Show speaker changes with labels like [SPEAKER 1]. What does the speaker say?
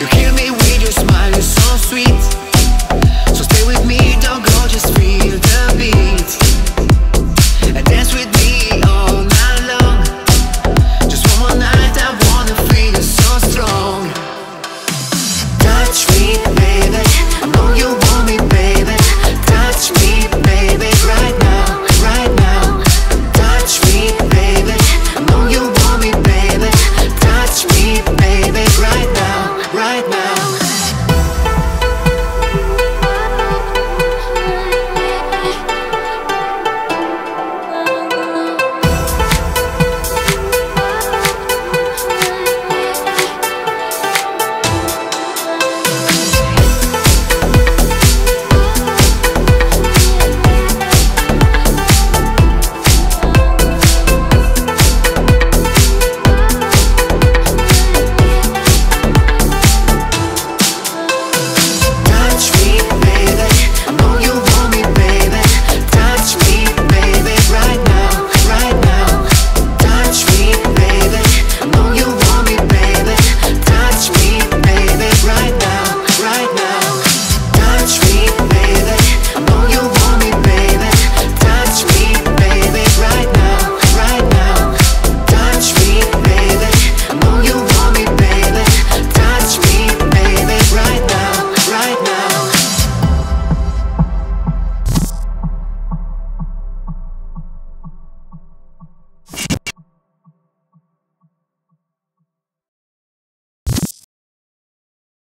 [SPEAKER 1] You can't